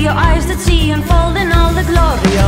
your eyes that see unfolding all the glory